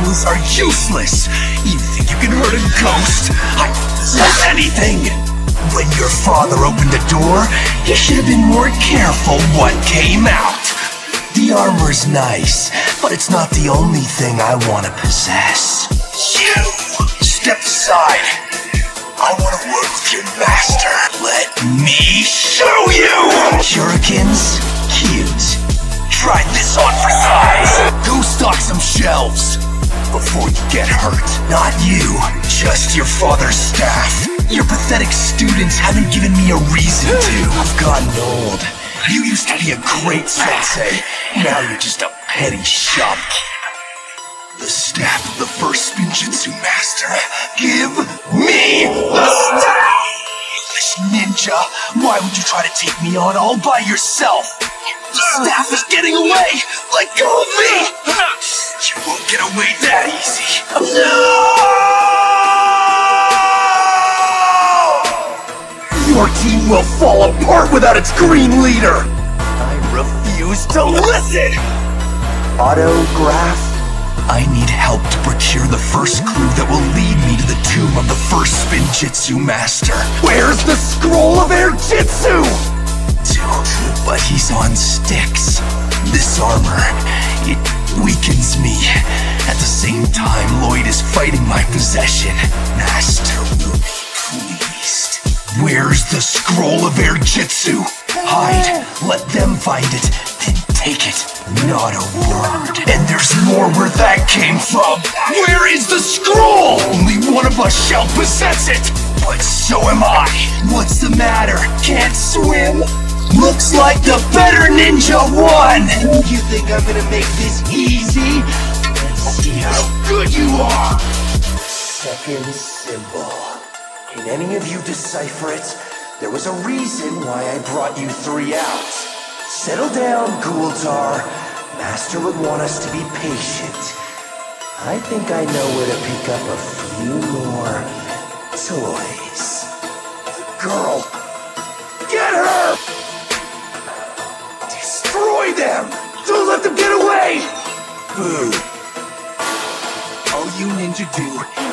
armors are useless. You think you can hurt a ghost? I don't possess anything. When your father opened the door, you should have been more careful what came out. The armor's nice, but it's not the only thing I want to possess. You! Step aside. I want to work with your master. Let me show you! Get hurt. Not you, just your father's staff. Your pathetic students haven't given me a reason to. I've gotten old. You used to be a great sensei. Now you're just a petty shopkeeper. The staff of the first Spinjitzu master. Give me the staff! Ninja! Why would you try to take me on all by yourself? The staff is getting away! Let go of me! You won't get away that easy. No! Your team will fall apart without its green leader! I refuse to listen! Autograph? I need help to procure the first clue that will lead me to the tomb of the first Spinjitzu master. Where's the scroll of Airjitzu? But he's on sticks. This armor, it weakens me. At the same time, Lloyd is fighting my possession. Master will be pleased. Where's the scroll of Airjitzu? Hide. Let them find it. Then take it. Not a word. And there's more where that came from. Where is the scroll? Only one of us shall possess it. But so am I. What's the matter? Can't swim? Looks like the better ninja won. You think I'm gonna make this easy? Let's see how good you are. Second symbol. Can any of you decipher it? There was a reason why I brought you three out. Settle down, Ghoultar. Master would want us to be patient. I think I know where to pick up a few more toys. Girl! Them! Don't let them get away! Boo! All you ninja do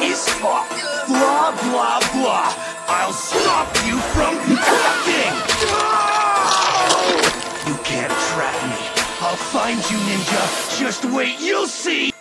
is talk. Blah, blah, blah. I'll stop you from talking! You can't trap me. I'll find you, ninja. Just wait, you'll see!